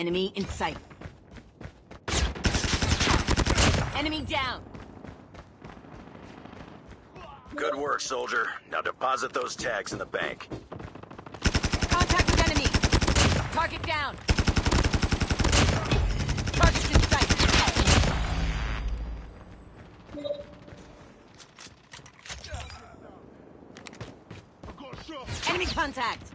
Enemy in sight. Enemy down. Good work, soldier. Now deposit those tags in the bank. Contact with enemy. Target down. Target's in sight. Enemy contact.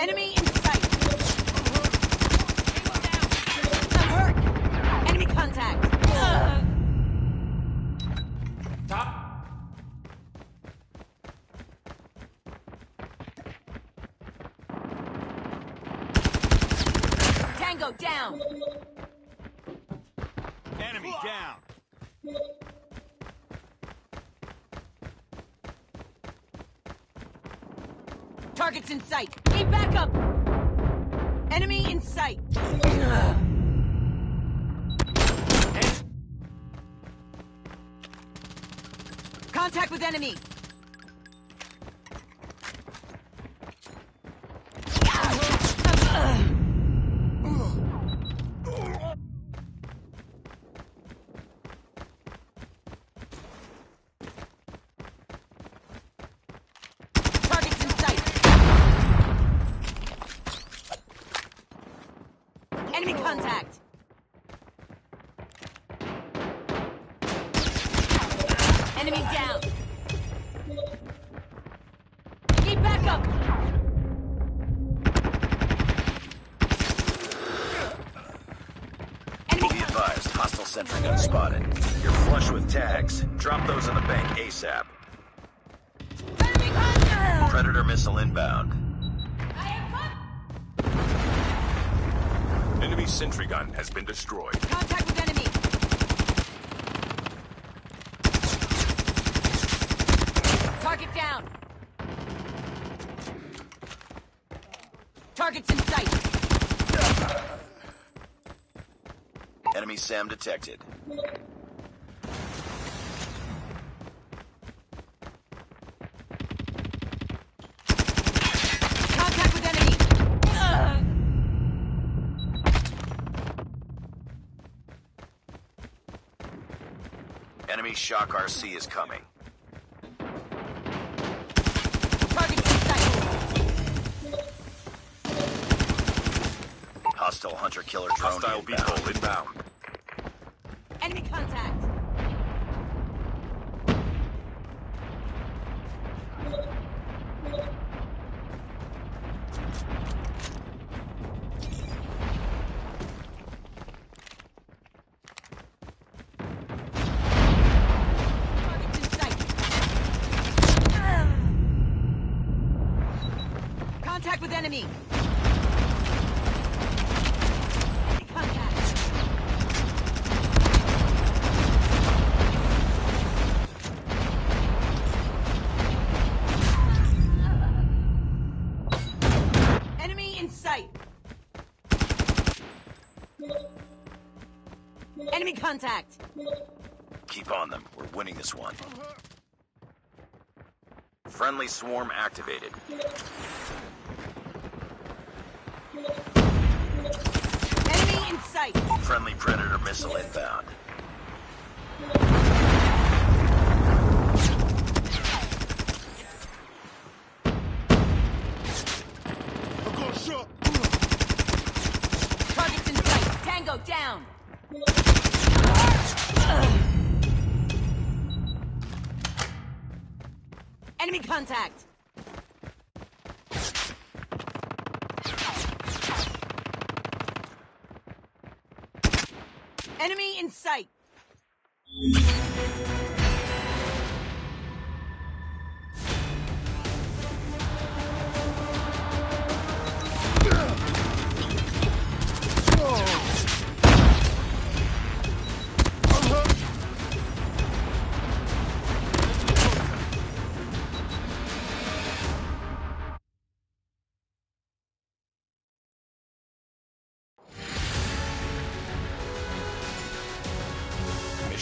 Enemy in sight. Some hurt. Enemy contact. Ugh. Tango down. Enemy down. Targets in sight. Need backup. Enemy in sight. Contact with enemy. Targets in sight. Enemy contact. Enemy down. Need backup. Enemy Be advised, hostile sentry gun spotted. You're flush with tags. Drop those in the bank ASAP. Predator missile inbound. Enemy sentry gun has been destroyed. Contact with enemy. Target down. Targets in sight. Enemy SAM detected. Contact with enemy. Enemy shock RC is coming. Hostile hunter killer drone Hostile inbound. vehicle inbound. Enemy contact. Targets in sight. Contact with enemy. Contact. Enemy in sight. Enemy contact. Keep on them. We're winning this one. Friendly swarm activated. Enemy in sight. Friendly predator missile inbound. Targets in sight. Tango down. Enemy contact. Enemy in sight.